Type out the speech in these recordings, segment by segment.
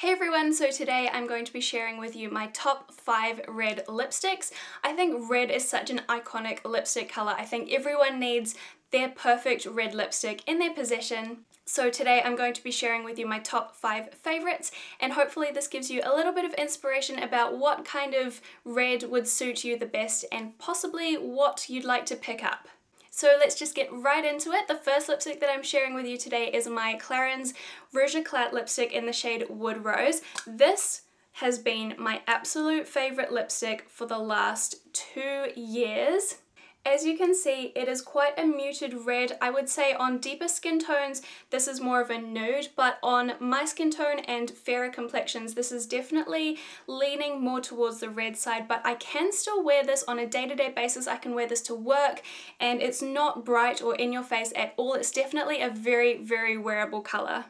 Hey everyone, so today I'm going to be sharing with you my top 5 red lipsticks. I think red is such an iconic lipstick colour. I think everyone needs their perfect red lipstick in their possession. So today I'm going to be sharing with you my top 5 favourites and hopefully this gives you a little bit of inspiration about what kind of red would suit you the best and possibly what you'd like to pick up. So let's just get right into it. The first lipstick that I'm sharing with you today is my Clarins Rouge Eclat lipstick in the shade Wood Rose. This has been my absolute favourite lipstick for the last two years. As you can see, it is quite a muted red. I would say on deeper skin tones, this is more of a nude, but on my skin tone and fairer complexions, this is definitely leaning more towards the red side, but I can still wear this on a day-to-day -day basis. I can wear this to work, and it's not bright or in your face at all. It's definitely a very, very wearable color.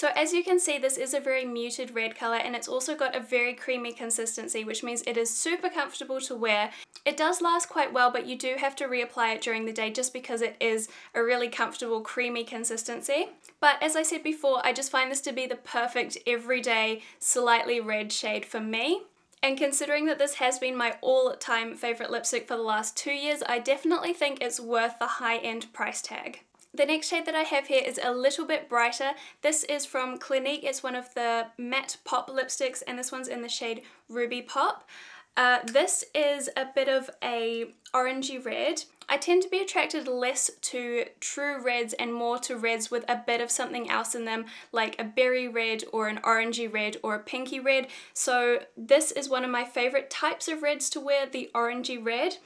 So as you can see, this is a very muted red color and it's also got a very creamy consistency, which means it is super comfortable to wear. It does last quite well, but you do have to reapply it during the day just because it is a really comfortable creamy consistency. But as I said before, I just find this to be the perfect everyday slightly red shade for me. And considering that this has been my all-time favorite lipstick for the last two years, I definitely think it's worth the high-end price tag. The next shade that I have here is a little bit brighter. This is from Clinique. It's one of the matte pop lipsticks and this one's in the shade Ruby Pop. Uh, this is a bit of a orangey red. I tend to be attracted less to true reds and more to reds with a bit of something else in them like a berry red or an orangey red or a pinky red. So this is one of my favorite types of reds to wear, the orangey red.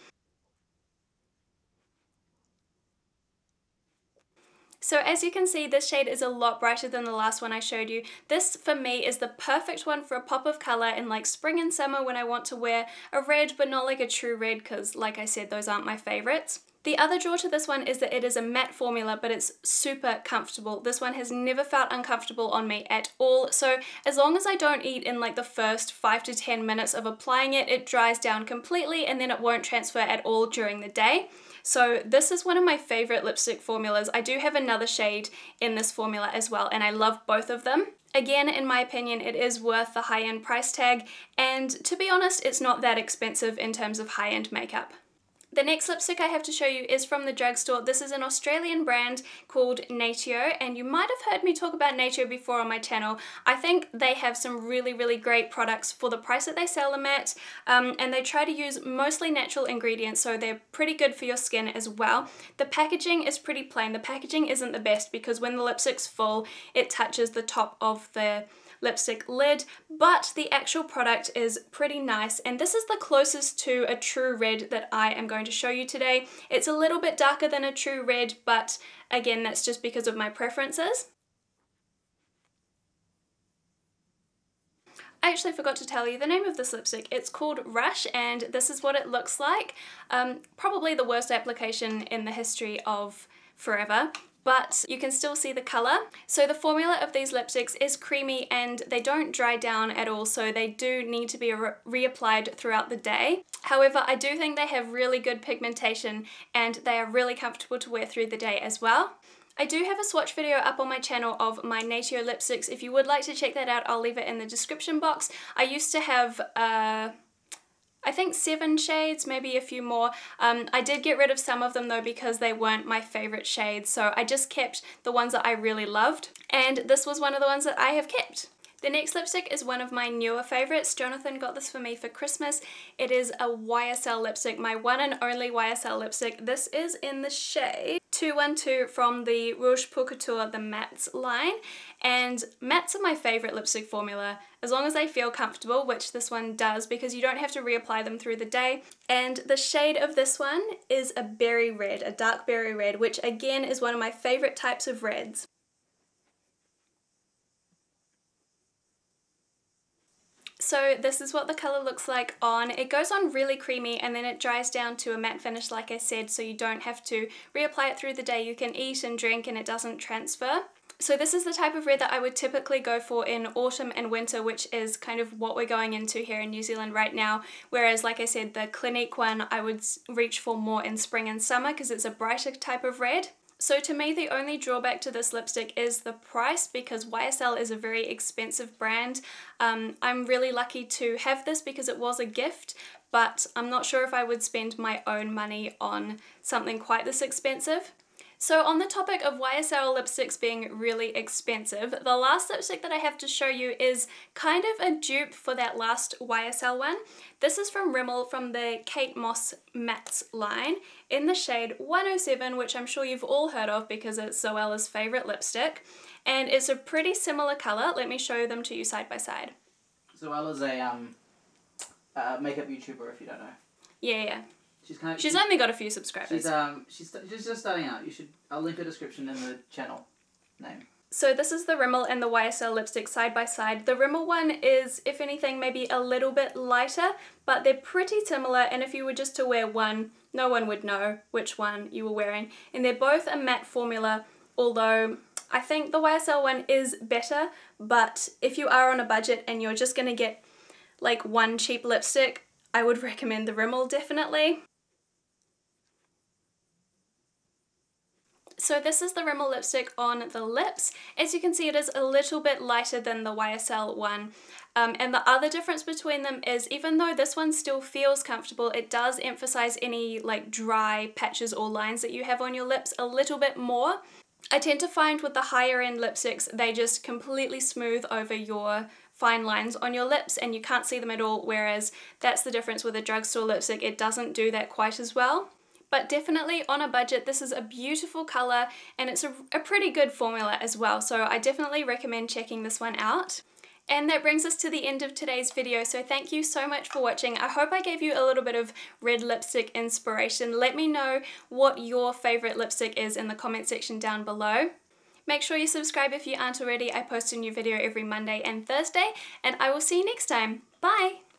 So as you can see, this shade is a lot brighter than the last one I showed you. This, for me, is the perfect one for a pop of colour in like spring and summer when I want to wear a red, but not like a true red, because like I said, those aren't my favourites. The other draw to this one is that it is a matte formula, but it's super comfortable. This one has never felt uncomfortable on me at all. So as long as I don't eat in like the first five to 10 minutes of applying it, it dries down completely and then it won't transfer at all during the day. So this is one of my favorite lipstick formulas. I do have another shade in this formula as well, and I love both of them. Again, in my opinion, it is worth the high-end price tag, and to be honest, it's not that expensive in terms of high-end makeup. The next lipstick I have to show you is from the drugstore. This is an Australian brand called Natio and you might have heard me talk about Natio before on my channel. I think they have some really, really great products for the price that they sell them at um, and they try to use mostly natural ingredients so they're pretty good for your skin as well. The packaging is pretty plain. The packaging isn't the best because when the lipstick's full it touches the top of the lipstick lid, but the actual product is pretty nice and this is the closest to a true red that I am going to show you today. It's a little bit darker than a true red, but again, that's just because of my preferences. I actually forgot to tell you the name of this lipstick. It's called Rush and this is what it looks like. Um, probably the worst application in the history of forever but you can still see the color. So the formula of these lipsticks is creamy and they don't dry down at all, so they do need to be re reapplied throughout the day. However, I do think they have really good pigmentation and they are really comfortable to wear through the day as well. I do have a swatch video up on my channel of my Natio lipsticks. If you would like to check that out, I'll leave it in the description box. I used to have uh, I think seven shades, maybe a few more. Um, I did get rid of some of them though because they weren't my favorite shades, so I just kept the ones that I really loved. And this was one of the ones that I have kept. The next lipstick is one of my newer favorites. Jonathan got this for me for Christmas. It is a YSL lipstick, my one and only YSL lipstick. This is in the shade 212 from the Rouge Pur Couture, the mattes line. And mattes are my favorite lipstick formula, as long as they feel comfortable, which this one does because you don't have to reapply them through the day. And the shade of this one is a berry red, a dark berry red, which again is one of my favorite types of reds. So this is what the colour looks like on. It goes on really creamy and then it dries down to a matte finish like I said so you don't have to reapply it through the day. You can eat and drink and it doesn't transfer. So this is the type of red that I would typically go for in autumn and winter, which is kind of what we're going into here in New Zealand right now. Whereas, like I said, the Clinique one I would reach for more in spring and summer because it's a brighter type of red. So to me, the only drawback to this lipstick is the price because YSL is a very expensive brand. Um, I'm really lucky to have this because it was a gift, but I'm not sure if I would spend my own money on something quite this expensive. So on the topic of YSL lipsticks being really expensive, the last lipstick that I have to show you is kind of a dupe for that last YSL one. This is from Rimmel from the Kate Moss Mattes line in the shade 107, which I'm sure you've all heard of because it's Zoella's favourite lipstick. And it's a pretty similar colour. Let me show them to you side by side. Zoella's a um, uh, makeup YouTuber, if you don't know. Yeah, yeah. She's kind of. She's only got a few subscribers. She's um she's she's just starting out. You should I'll link her description in the channel name. So this is the Rimmel and the YSL lipstick side by side. The Rimmel one is, if anything, maybe a little bit lighter, but they're pretty similar and if you were just to wear one, no one would know which one you were wearing. And they're both a matte formula, although I think the YSL one is better, but if you are on a budget and you're just gonna get like one cheap lipstick, I would recommend the Rimmel definitely. So this is the Rimmel lipstick on the lips. As you can see, it is a little bit lighter than the YSL one. Um, and the other difference between them is even though this one still feels comfortable, it does emphasize any like dry patches or lines that you have on your lips a little bit more. I tend to find with the higher end lipsticks, they just completely smooth over your fine lines on your lips and you can't see them at all, whereas that's the difference with a drugstore lipstick, it doesn't do that quite as well but definitely on a budget this is a beautiful color and it's a, a pretty good formula as well so I definitely recommend checking this one out. And that brings us to the end of today's video, so thank you so much for watching. I hope I gave you a little bit of red lipstick inspiration. Let me know what your favourite lipstick is in the comment section down below. Make sure you subscribe if you aren't already. I post a new video every Monday and Thursday, and I will see you next time. Bye!